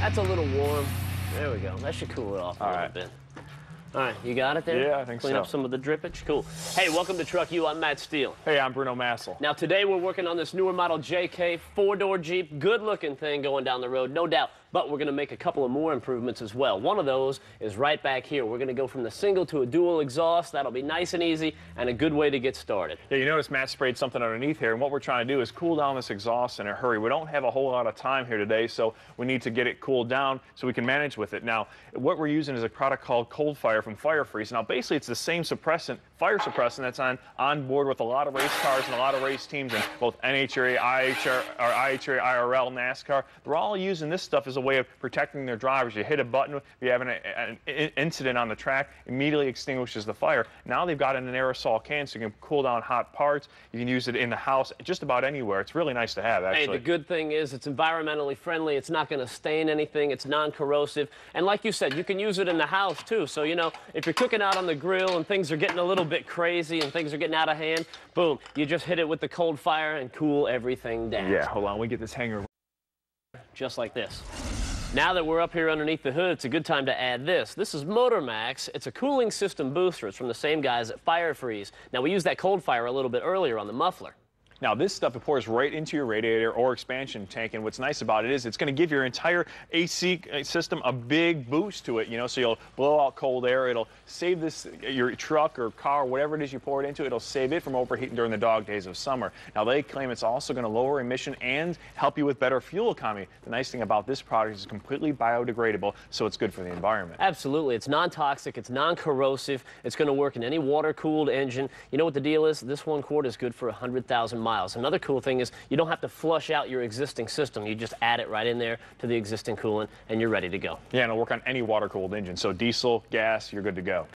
That's a little warm. There we go. That should cool it off a little right. bit. All right, you got it there? Yeah, I think Clean so. up some of the drippage? Cool. Hey, welcome to Truck U. I'm Matt Steele. Hey, I'm Bruno Massel. Now, today we're working on this newer model JK four-door Jeep. Good-looking thing going down the road, no doubt. But we're going to make a couple of more improvements as well. One of those is right back here. We're going to go from the single to a dual exhaust. That'll be nice and easy and a good way to get started. Yeah, you notice Matt sprayed something underneath here, and what we're trying to do is cool down this exhaust in a hurry. We don't have a whole lot of time here today, so we need to get it cooled down so we can manage with it. Now, what we're using is a product called Cold Fire from Fire Freeze. Now, basically, it's the same suppressant, fire suppressant that's on on board with a lot of race cars and a lot of race teams in both NHRA, IHR, or IHRA, IRL, NASCAR. They're all using this stuff as a way of protecting their drivers. You hit a button, if you have an, an incident on the track, immediately extinguishes the fire. Now they've got it in an aerosol can so you can cool down hot parts. You can use it in the house, just about anywhere. It's really nice to have, Hey, actually. the good thing is it's environmentally friendly. It's not going to stain anything. It's non-corrosive. And like you said, you can use it in the house too. So, you know, if you're cooking out on the grill and things are getting a little bit crazy and things are getting out of hand, boom, you just hit it with the cold fire and cool everything down. yeah, hold on, we get this hanger. Just like this. Now that we're up here underneath the hood, it's a good time to add this. This is MotorMax. It's a cooling system booster. It's from the same guys at Fire Freeze. Now, we used that cold fire a little bit earlier on the muffler. Now this stuff it pours right into your radiator or expansion tank, and what's nice about it is it's going to give your entire AC uh, system a big boost to it. You know, so you'll blow out cold air. It'll save this uh, your truck or car, whatever it is you pour it into. It'll save it from overheating during the dog days of summer. Now they claim it's also going to lower emission and help you with better fuel economy. The nice thing about this product is it's completely biodegradable, so it's good for the environment. Absolutely. It's non-toxic. It's non-corrosive. It's going to work in any water-cooled engine. You know what the deal is? This one quart is good for 100,000 miles. Another cool thing is you don't have to flush out your existing system. You just add it right in there to the existing coolant, and you're ready to go. Yeah, and it'll work on any water-cooled engine. So diesel, gas, you're good to go.